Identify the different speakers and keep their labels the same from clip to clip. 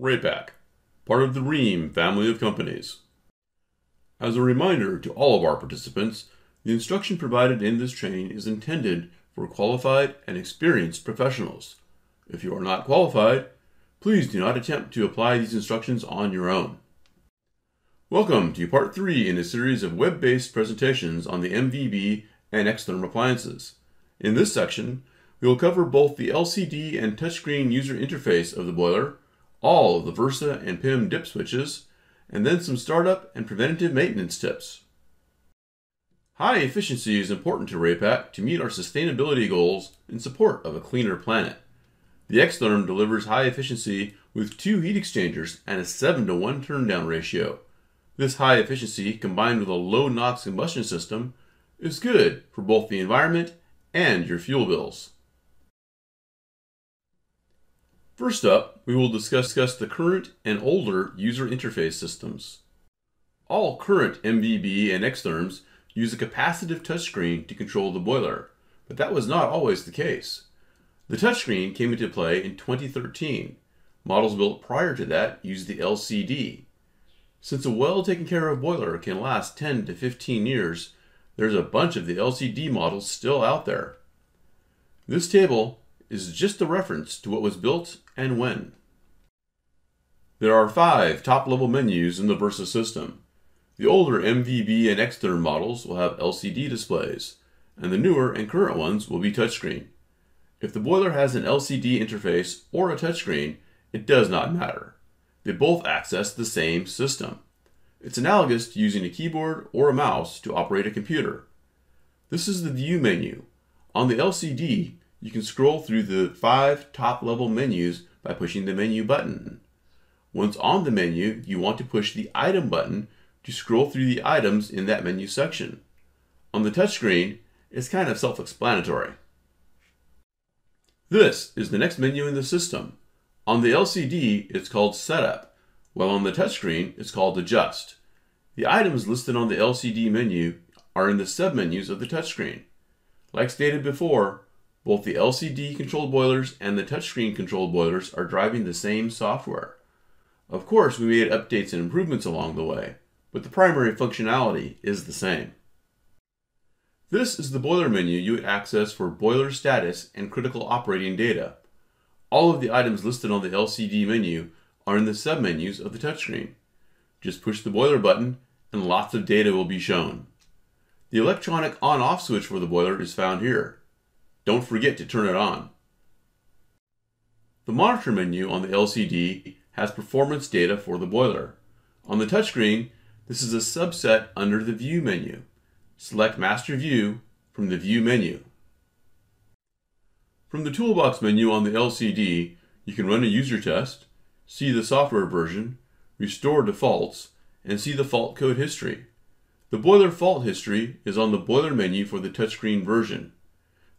Speaker 1: Raypak, part of the Rheem family of companies. As a reminder to all of our participants, the instruction provided in this training is intended for qualified and experienced professionals. If you are not qualified, please do not attempt to apply these instructions on your own. Welcome to part 3 in a series of web-based presentations on the MVB and XTherm appliances. In this section, we will cover both the LCD and touchscreen user interface of the boiler, all of the Versa and PIM dip switches, and then some startup and preventative maintenance tips. High efficiency is important to Raypak to meet our sustainability goals in support of a cleaner planet. The XTherm delivers high efficiency with two heat exchangers and a 7 to 1 turndown ratio. This high efficiency combined with a low NOx combustion system is good for both the environment and your fuel bills. First up, we will discuss, the current and older user interface systems. All current MVB and XTherms use a capacitive touchscreen to control the boiler, but that was not always the case. The touchscreen came into play in 2013. Models built prior to that used the LCD. Since a well taken care of boiler can last 10 to 15 years, there's a bunch of the LCD models still out there. This table is just a reference to what was built and when. There are five top-level menus in the Versa system. The older MVB and XTherm models will have LCD displays, and the newer and current ones will be touchscreen. If the boiler has an LCD interface or a touchscreen, it does not matter. They both access the same system. It's analogous to using a keyboard or a mouse to operate a computer. This is the View menu. On the LCD, you can scroll through the five top level menus by pushing the menu button. Once on the menu, you want to push the item button to scroll through the items in that menu section. On the touchscreen, it's kind of self-explanatory. This is the next menu in the system. On the LCD, it's called Setup, while on the touchscreen, it's called Adjust. The items listed on the LCD menu are in the submenus of the touchscreen. Like stated before, both the LCD controlled boilers and the touchscreen controlled boilers are driving the same software. Of course, we made updates and improvements along the way, but the primary functionality is the same. This is the boiler menu you would access for boiler status and critical operating data. All of the items listed on the LCD menu are in the submenus of the touchscreen. Just push the boiler button and lots of data will be shown. The electronic on-off switch for the boiler is found here. Don't forget to turn it on. The monitor menu on the LCD has performance data for the boiler. On the touchscreen, this is a subset under the View menu. Select Master View from the View menu. From the Toolbox menu on the LCD, you can run a user test, see the software version, restore defaults, and see the fault code history. The boiler fault history is on the boiler menu for the touchscreen version.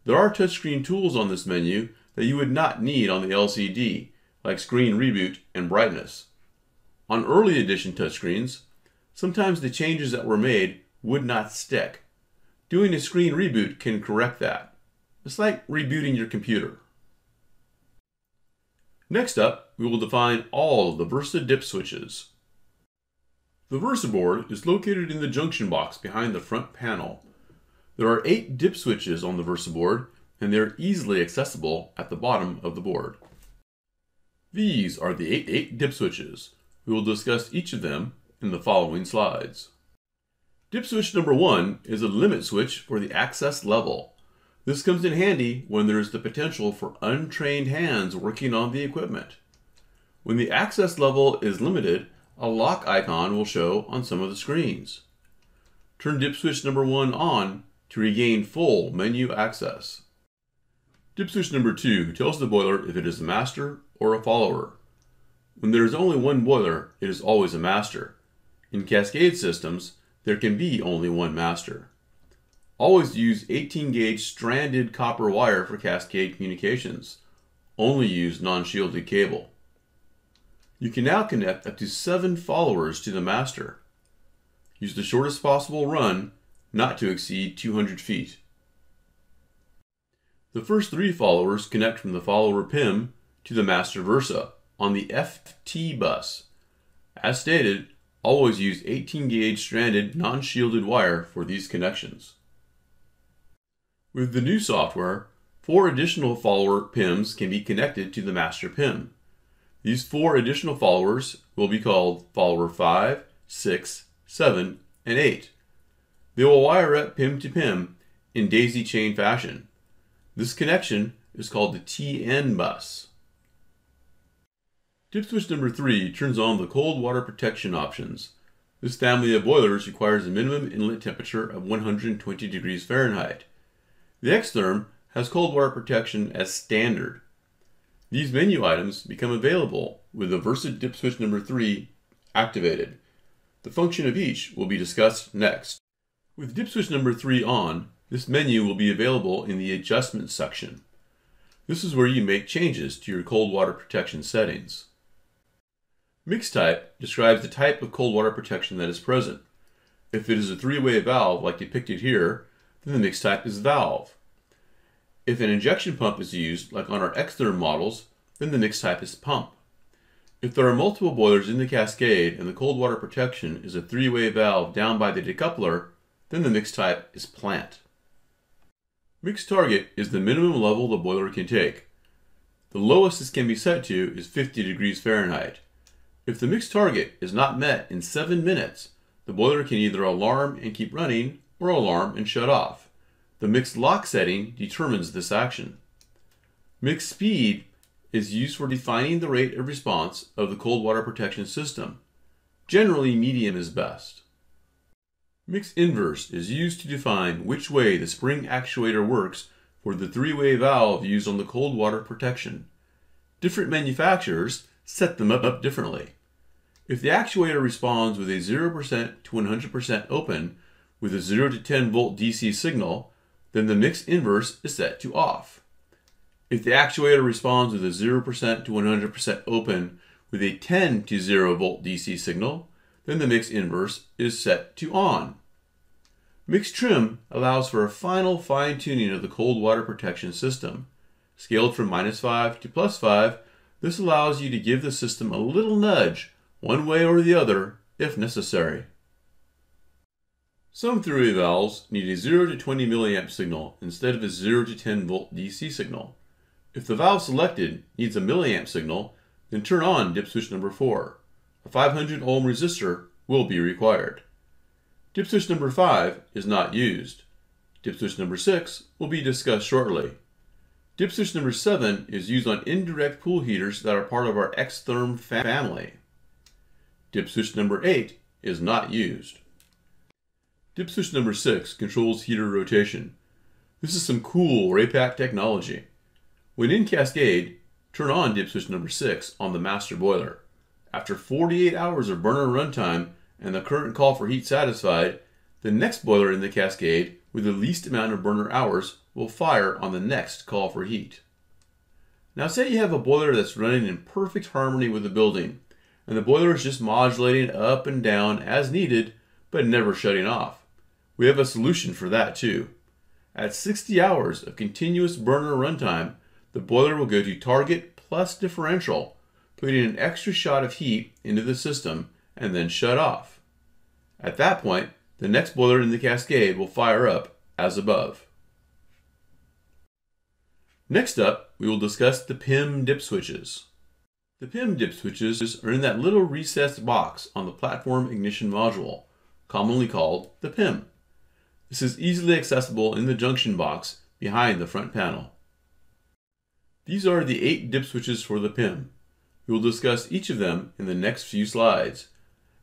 Speaker 1: There are touchscreen tools on this menu that you would not need on the LCD, like screen reboot and brightness. On early edition touchscreens, sometimes the changes that were made would not stick. Doing a screen reboot can correct that. It's like rebooting your computer. Next up, we will define all of the Versa dip switches. The Versa board is located in the junction box behind the front panel there are eight dip switches on the Versa board, and they're easily accessible at the bottom of the board. These are the 8 8 dip switches. We will discuss each of them in the following slides. Dip switch number 1 is a limit switch for the access level. This comes in handy when there is the potential for untrained hands working on the equipment. When the access level is limited, a lock icon will show on some of the screens. Turn dip switch number 1 on to regain full menu access. Dip switch number 2 tells the boiler if it is a master or a follower. When there is only one boiler, it is always a master. In cascade systems, there can be only one master. Always use 18 gauge stranded copper wire for cascade communications. Only use non-shielded cable. You can now connect up to 7 followers to the master. Use the shortest possible run not to exceed 200 feet. The first three followers connect from the follower PIM to the master Versa, on the FT bus. As stated, always use 18 gauge stranded non-shielded wire for these connections. With the new software, four additional follower PIMs can be connected to the master PIM. These four additional followers will be called follower 5, 6, 7, and 8. They will wire up PIM to PIM in daisy chain fashion. This connection is called the TN bus. Dip switch number 3 turns on the cold water protection options. This family of boilers requires a minimum inlet temperature of 120 degrees Fahrenheit. The Xtherm has cold water protection as standard. These menu items become available with the Versa dip switch number 3 activated. The function of each will be discussed next. With dip switch number 3 on, this menu will be available in the Adjustments section. This is where you make changes to your cold water protection settings. Mix type describes the type of cold water protection that is present. If it is a three-way valve like depicted here, then the mix type is valve. If an injection pump is used, like on our Xtherm models, then the mix type is pump. If there are multiple boilers in the cascade and the cold water protection is a three-way valve down by the decoupler, then the mix type is plant. Mix target is the minimum level the boiler can take. The lowest this can be set to is 50 degrees Fahrenheit. If the mix target is not met in 7 minutes, the boiler can either alarm and keep running or alarm and shut off. The mix lock setting determines this action. Mix speed is used for defining the rate of response of the cold water protection system. Generally, medium is best. Mix inverse is used to define which way the spring actuator works for the three-way valve used on the cold water protection. Different manufacturers set them up differently. If the actuator responds with a 0% to 100% open with a 0 to 10 volt DC signal, then the mix inverse is set to off. If the actuator responds with a 0% to 100% open with a 10 to 0 volt DC signal, then the mix inverse is set to on. Mix trim allows for a final fine tuning of the cold water protection system. Scaled from minus 5 to plus 5, this allows you to give the system a little nudge, one way or the other, if necessary. Some three-way valves need a 0 to 20 milliamp signal instead of a 0 to 10 volt DC signal. If the valve selected needs a milliamp signal, then turn on dip switch number 4. A 500 ohm resistor will be required. Dip switch number 5 is not used. Dip switch number 6 will be discussed shortly. Dip switch number 7 is used on indirect pool heaters that are part of our Xtherm family. Dip switch number 8 is not used. Dip switch number 6 controls heater rotation. This is some cool Raypak technology. When in Cascade, turn on dip switch number 6 on the master boiler. After 48 hours of burner runtime and the current call for heat satisfied, the next boiler in the cascade with the least amount of burner hours will fire on the next call for heat. Now say you have a boiler that's running in perfect harmony with the building, and the boiler is just modulating up and down as needed, but never shutting off. We have a solution for that too. At 60 hours of continuous burner runtime, the boiler will go to target plus differential, putting an extra shot of heat into the system and then shut off. At that point, the next boiler in the cascade will fire up as above. Next up, we will discuss the PIM dip switches. The PIM dip switches are in that little recessed box on the platform ignition module, commonly called the PIM. This is easily accessible in the junction box behind the front panel. These are the eight dip switches for the PIM. We will discuss each of them in the next few slides.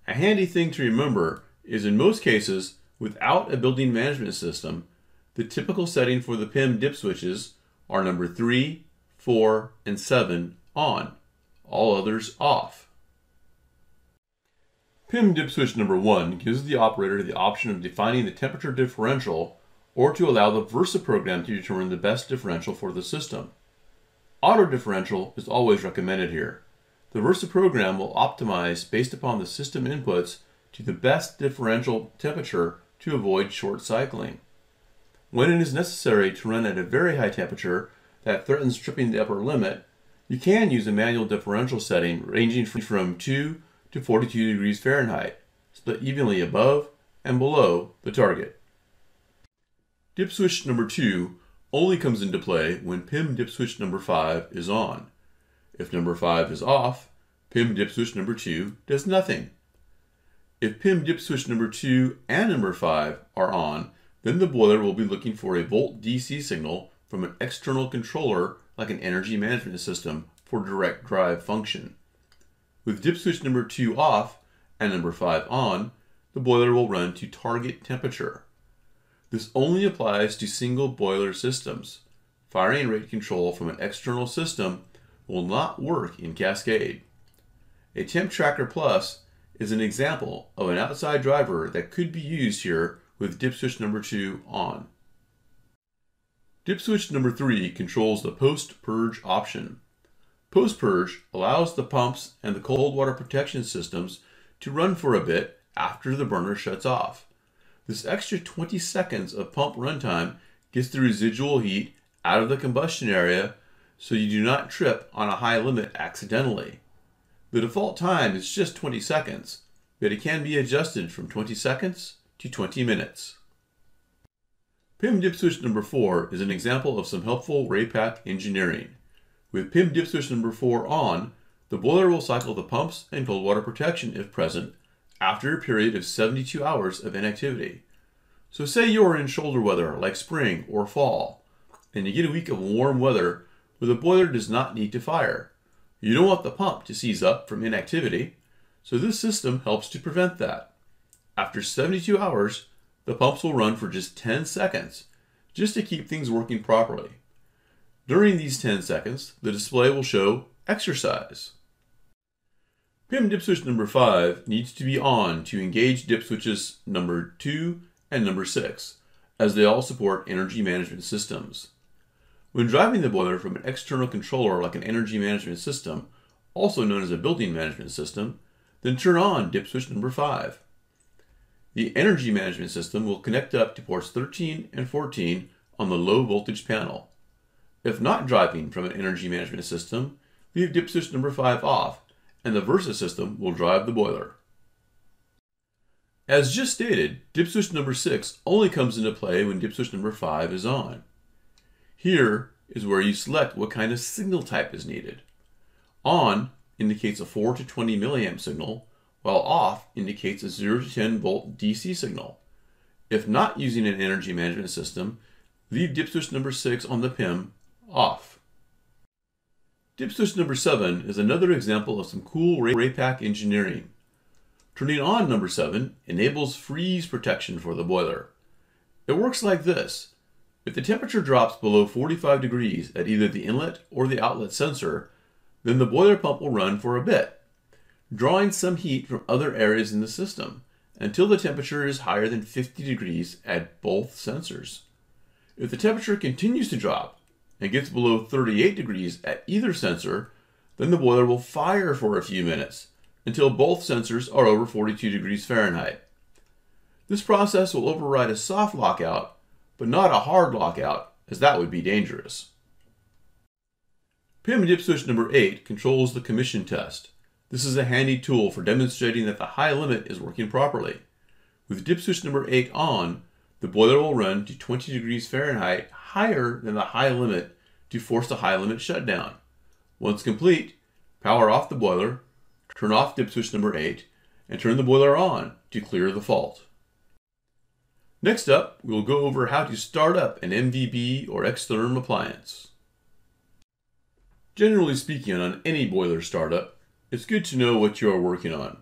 Speaker 1: A handy thing to remember is in most cases, without a building management system, the typical setting for the PIM dip switches are number 3, 4, and 7 on, all others off. PIM dip switch number 1 gives the operator the option of defining the temperature differential or to allow the Versa program to determine the best differential for the system. Auto differential is always recommended here. The Versa program will optimize based upon the system inputs to the best differential temperature to avoid short cycling. When it is necessary to run at a very high temperature that threatens tripping the upper limit, You can use a manual differential setting ranging from 2 to 42 degrees Fahrenheit, split evenly above and below the target. Dip switch number 2 only comes into play when PIM dip switch number 5 is on. If number 5 is off, PIM dip switch number 2 does nothing. If PIM dip switch number 2 and number 5 are on, then the boiler will be looking for a volt DC signal from an external controller like an energy management system for direct drive function. With dip switch number 2 off and number 5 on, the boiler will run to target temperature. This only applies to single boiler systems. Firing rate control from an external system will not work in Cascade. A Temp Tracker Plus is an example of an outside driver that could be used here with dip switch number 2 on. Dip switch number 3 controls the post-purge option. Post-purge allows the pumps and the cold water protection systems to run for a bit after the burner shuts off. This extra 20 seconds of pump runtime gets the residual heat out of the combustion area so you do not trip on a high limit accidentally. The default time is just 20 seconds, but it can be adjusted from 20 seconds to 20 minutes. PIM dip switch number 4 is an example of some helpful Raypak engineering. With PIM dip switch number 4 on, the boiler will cycle the pumps and cold water protection if present after a period of 72 hours of inactivity. So say you are in shoulder weather like spring or fall, and you get a week of warm weather where the boiler does not need to fire. You don't want the pump to seize up from inactivity, so this system helps to prevent that. After 72 hours, the pumps will run for just 10 seconds, just to keep things working properly. During these 10 seconds, the display will show exercise. PIM dip switch number 5 needs to be on to engage dip switches number 2 and number 6, as they all support energy management systems. When driving the boiler from an external controller like an energy management system, also known as a building management system, then turn on dip switch number 5. The energy management system will connect up to ports 13 and 14 on the low voltage panel. If not driving from an energy management system, leave dip switch number 5 off and the Versa system will drive the boiler. As just stated, dip switch number 6 only comes into play when dip switch number 5 is on. Here is where you select what kind of signal type is needed. On indicates a 4 to 20 milliamp signal, while off indicates a 0 to 10 volt DC signal. If not using an energy management system, leave dip switch number 6 on the PIM off. Dip switch number 7 is another example of some cool Raypak engineering. Turning on number 7 enables freeze protection for the boiler. It works like this. If the temperature drops below 45 degrees at either the inlet or the outlet sensor, then the boiler pump will run for a bit drawing some heat from other areas in the system until the temperature is higher than 50 degrees at both sensors. If the temperature continues to drop and gets below 38 degrees at either sensor, then the boiler will fire for a few minutes until both sensors are over 42 degrees Fahrenheit. This process will override a soft lockout, but not a hard lockout, as that would be dangerous. PIM dip switch number 8 controls the commission test. This is a handy tool for demonstrating that the high limit is working properly. With dip switch number 8 on, the boiler will run to 20 degrees Fahrenheit higher than the high limit to force the high limit shutdown. Once complete, power off the boiler, turn off dip switch number 8, and turn the boiler on to clear the fault. Next up, we will go over how to start up an MVB or Xtherm appliance. Generally speaking, on any boiler startup, it's good to know what you are working on.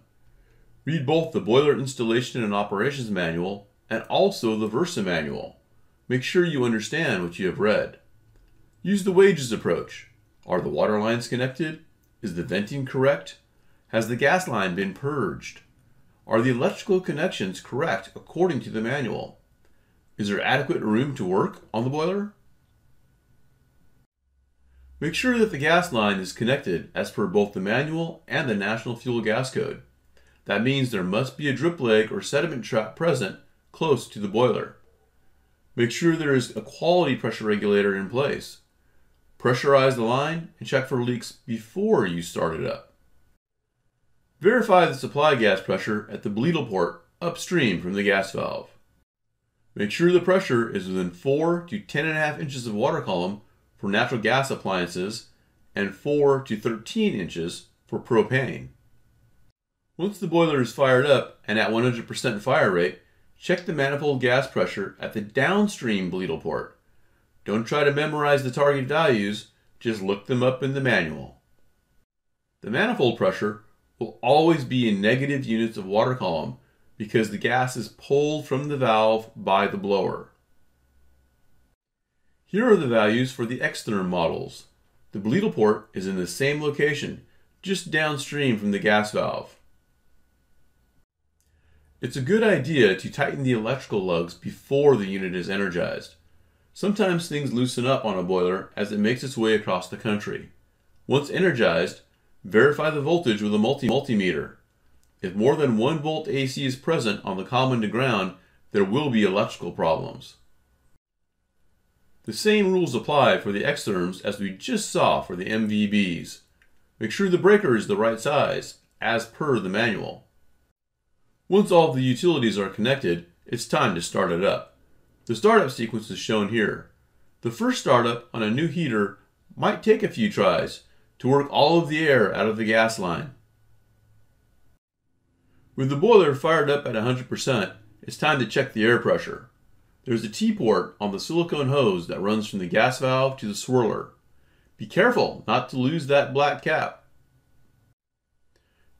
Speaker 1: Read both the boiler installation and operations manual and also the Versa manual. Make sure you understand what you have read. Use the wages approach. Are the water lines connected? Is the venting correct? Has the gas line been purged? Are the electrical connections correct according to the manual? Is there adequate room to work on the boiler? Make sure that the gas line is connected as per both the manual and the National Fuel Gas Code. That means there must be a drip leg or sediment trap present close to the boiler. Make sure there is a quality pressure regulator in place. Pressurize the line and check for leaks before you start it up. Verify the supply gas pressure at the bleedle port upstream from the gas valve. Make sure the pressure is within 4 to 10.5 inches of water column for natural gas appliances and 4 to 13 inches for propane. Once the boiler is fired up and at 100% fire rate, check the manifold gas pressure at the downstream bleedle port. Don't try to memorize the target values, just look them up in the manual. The manifold pressure will always be in negative units of water column because the gas is pulled from the valve by the blower. Here are the values for the XTherm models. The bleedle port is in the same location, just downstream from the gas valve. It's a good idea to tighten the electrical lugs before the unit is energized. Sometimes things loosen up on a boiler as it makes its way across the country. Once energized, verify the voltage with a multi multimeter. If more than 1 volt AC is present on the common to ground, there will be electrical problems. The same rules apply for the XTherms as we just saw for the MVBs. Make sure the breaker is the right size, as per the manual. Once all of the utilities are connected, it's time to start it up. The startup sequence is shown here. The first startup on a new heater might take a few tries to work all of the air out of the gas line. With the boiler fired up at 100%, it's time to check the air pressure. There's a T-port on the silicone hose that runs from the gas valve to the swirler. Be careful not to lose that black cap.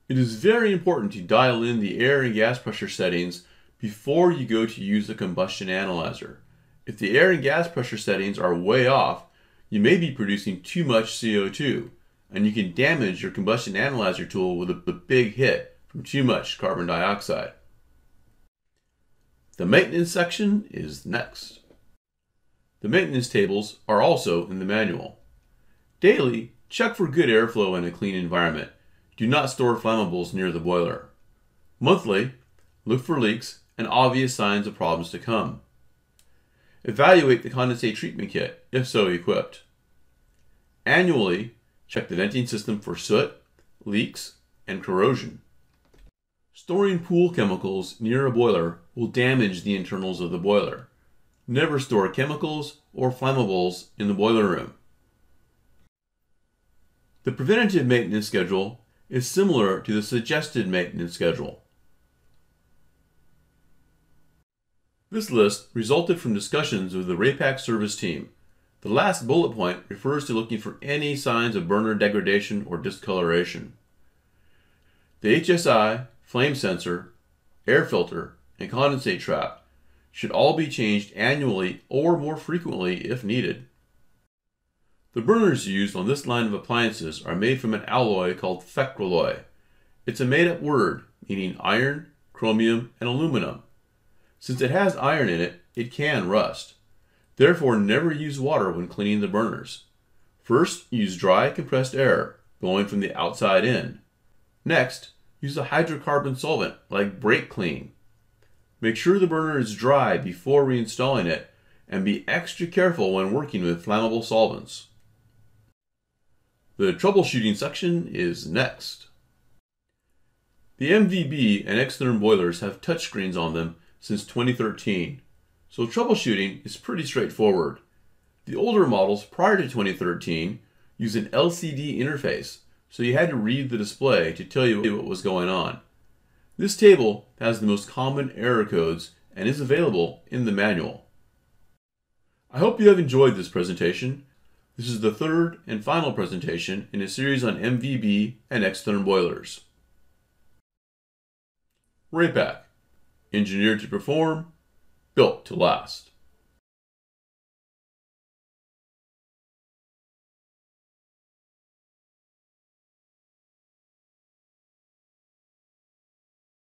Speaker 1: It is very important to dial in the air and gas pressure settings before you go to use the combustion analyzer. If the air and gas pressure settings are way off, you may be producing too much CO2, and you can damage your combustion analyzer tool with a, a big hit from too much carbon dioxide. The maintenance section is next. The maintenance tables are also in the manual. Daily, check for good airflow and a clean environment do not store flammables near the boiler. Monthly, look for leaks and obvious signs of problems to come. Evaluate the condensate treatment kit, if so equipped. Annually, check the venting system for soot, leaks, and corrosion. Storing pool chemicals near a boiler will damage the internals of the boiler. Never store chemicals or flammables in the boiler room. The preventative maintenance schedule is similar to the suggested maintenance schedule. This list resulted from discussions with the Raypak service team. The last bullet point refers to looking for any signs of burner degradation or discoloration. The HSI, flame sensor, air filter, and condensate trap should all be changed annually or more frequently if needed. The burners used on this line of appliances are made from an alloy called fecralloy. It's a made-up word meaning iron, chromium, and aluminum. Since it has iron in it, it can rust. Therefore, never use water when cleaning the burners. First, use dry compressed air, blowing from the outside in. Next, use a hydrocarbon solvent like brake clean. Make sure the burner is dry before reinstalling it, and be extra careful when working with flammable solvents. The troubleshooting section is next. The MVB and XTherm boilers have touchscreens on them since 2013, so troubleshooting is pretty straightforward. The older models prior to 2013 used an LCD interface, so you had to read the display to tell you what was going on. This table has the most common error codes and is available in the manual. I hope you have enjoyed this presentation this is the third and final presentation in a series on MVB and XTherm boilers. Raypak, engineered to perform, built to last.